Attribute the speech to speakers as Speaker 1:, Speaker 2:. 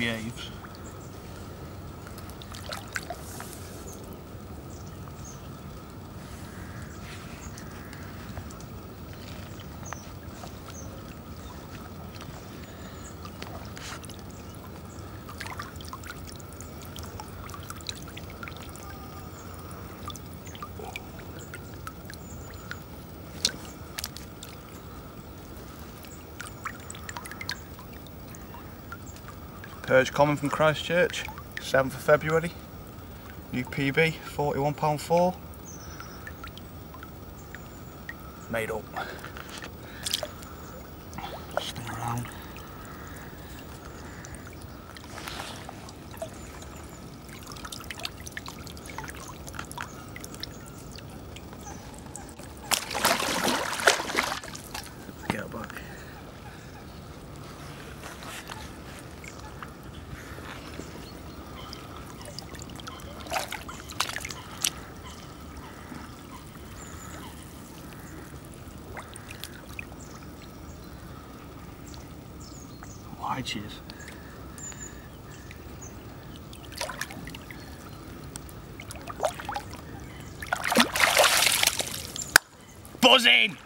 Speaker 1: behaves. Perch Common from Christchurch, 7th of February. New PB, £41.4. Made up. Why cheers? Buzzing!